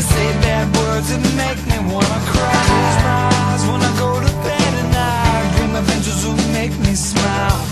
Say bad words that make me wanna cry. I close my eyes when I go to bed and I dream of angels who make me smile.